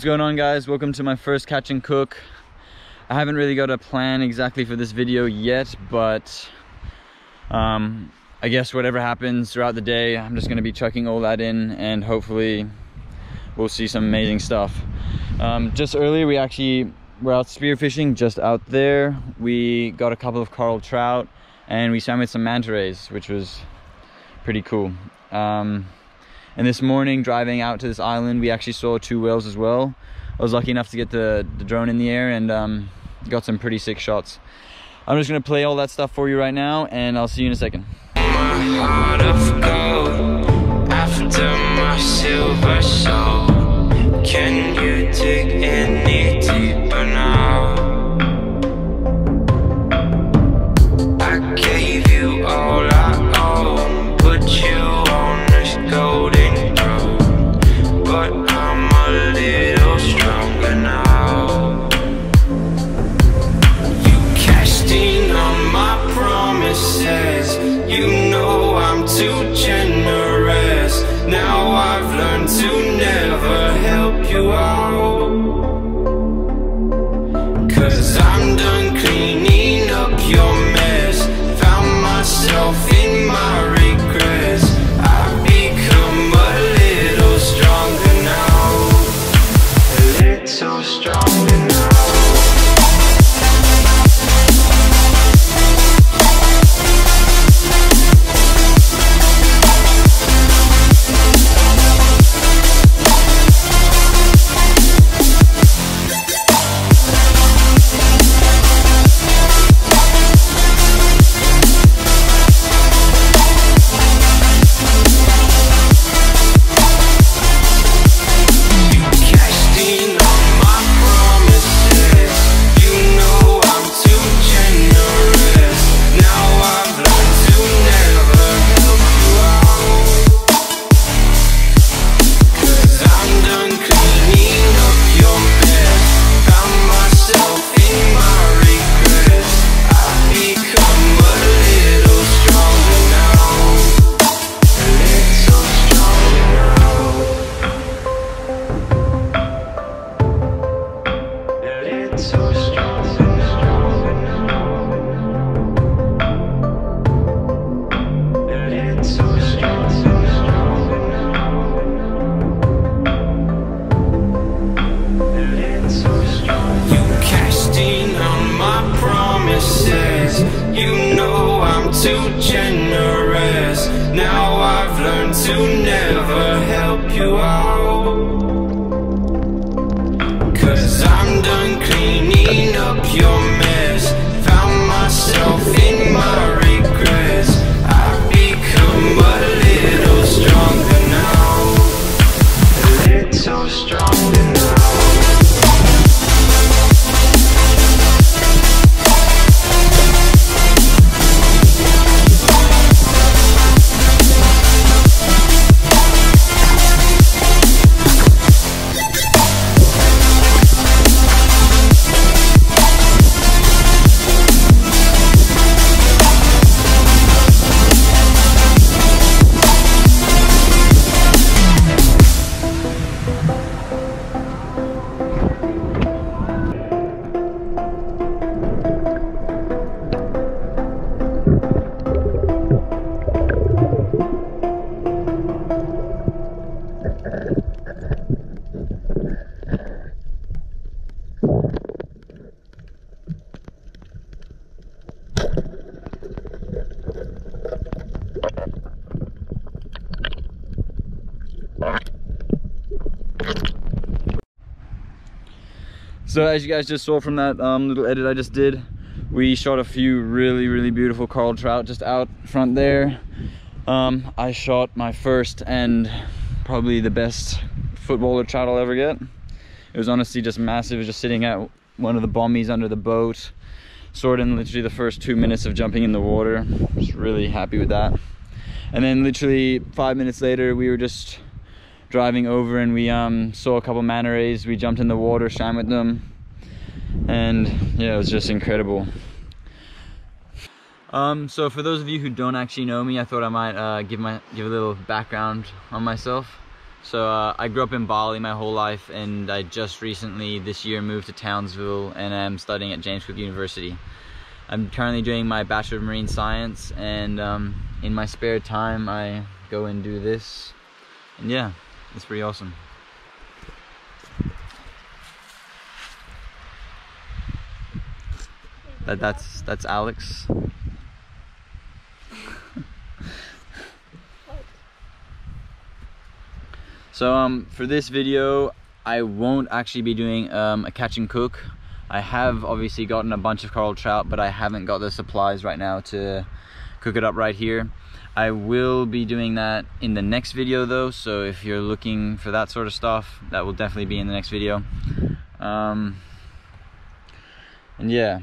What's going on guys? Welcome to my first catch and cook. I haven't really got a plan exactly for this video yet, but um, I guess whatever happens throughout the day, I'm just gonna be chucking all that in and hopefully we'll see some amazing stuff. Um, just earlier, we actually were out spearfishing just out there. We got a couple of coral trout and we with some manta rays, which was pretty cool. Um, and this morning, driving out to this island, we actually saw two whales as well. I was lucky enough to get the, the drone in the air and um, got some pretty sick shots. I'm just gonna play all that stuff for you right now and I'll see you in a second. Can you any You know I'm too generous. Now I've learned to too generous. Now I've learned to never So as you guys just saw from that um, little edit I just did, we shot a few really, really beautiful coral trout just out front there. Um, I shot my first and probably the best footballer trout I'll ever get. It was honestly just massive. Just sitting at one of the bombies under the boat. Sort in literally the first two minutes of jumping in the water. Just really happy with that. And then literally five minutes later, we were just driving over and we um, saw a couple manta rays. We jumped in the water, swam with them. And yeah, it was just incredible. Um, so for those of you who don't actually know me, I thought I might uh, give my give a little background on myself. So uh, I grew up in Bali my whole life, and I just recently this year moved to Townsville, and I'm studying at James Cook University. I'm currently doing my Bachelor of Marine Science, and um, in my spare time, I go and do this, and yeah, it's pretty awesome. That that's that's Alex. So um, for this video, I won't actually be doing um, a catch and cook. I have obviously gotten a bunch of coral trout, but I haven't got the supplies right now to cook it up right here. I will be doing that in the next video though, so if you're looking for that sort of stuff, that will definitely be in the next video. Um, and yeah.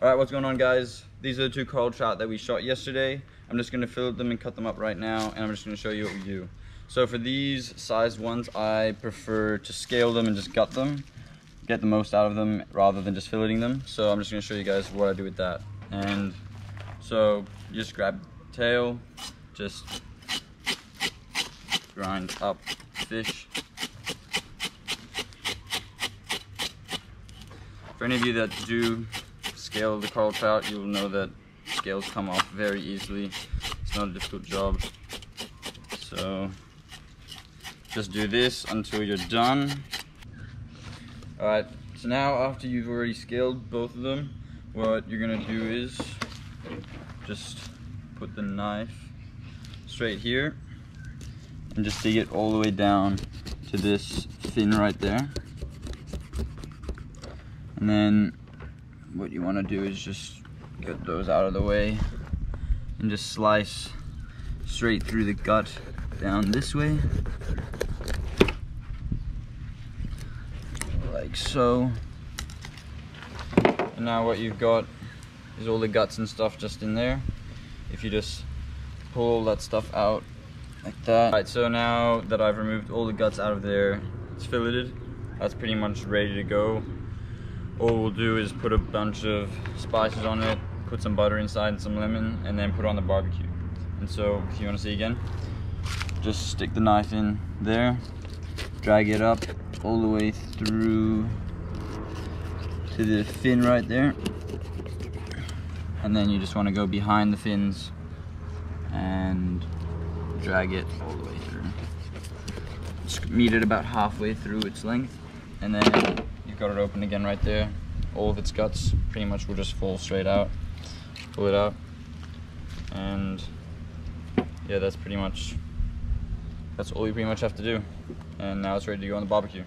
Alright, what's going on guys? These are the two coral trout that we shot yesterday. I'm just gonna fillet them and cut them up right now, and I'm just gonna show you what we do. So for these sized ones, I prefer to scale them and just gut them, get the most out of them rather than just filleting them. So I'm just gonna show you guys what I do with that. And so you just grab tail, just grind up fish. For any of you that do scale the coral trout, you'll know that scales come off very easily. It's not a difficult job. So just do this until you're done. Alright, so now after you've already scaled both of them, what you're gonna do is just put the knife straight here and just dig it all the way down to this fin right there. And then what you want to do is just get those out of the way and just slice straight through the gut down this way like so and now what you've got is all the guts and stuff just in there. If you just pull that stuff out like that. All right so now that I've removed all the guts out of there it's filleted. That's pretty much ready to go. All we'll do is put a bunch of spices on it put some butter inside and some lemon and then put on the barbecue. And so if you want to see again just stick the knife in there drag it up all the way through to the fin right there. And then you just want to go behind the fins and drag it all the way through. Just meet it about halfway through its length and then you've got it open again right there. All of its guts pretty much will just fall straight out pull it out and yeah that's pretty much that's all you pretty much have to do. And now it's ready to go on the barbecue